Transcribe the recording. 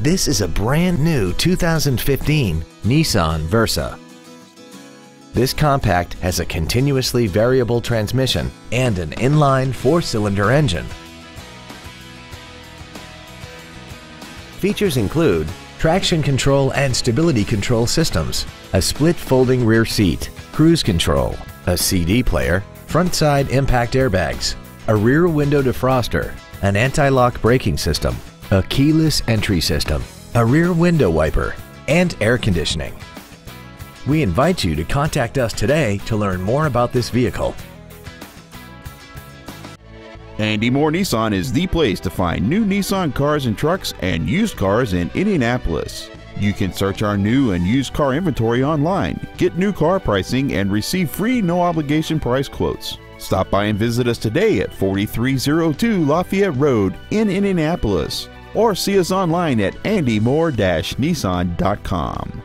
This is a brand new 2015 Nissan Versa. This compact has a continuously variable transmission and an inline four-cylinder engine. Features include traction control and stability control systems, a split folding rear seat, cruise control, a CD player, front side impact airbags, a rear window defroster, an anti-lock braking system, a keyless entry system, a rear window wiper, and air conditioning. We invite you to contact us today to learn more about this vehicle. Andy Mohr Nissan is the place to find new Nissan cars and trucks and used cars in Indianapolis. You can search our new and used car inventory online, get new car pricing, and receive free no obligation price quotes. Stop by and visit us today at 4302 Lafayette Road in Indianapolis or see us online at andymohr-nissan.com.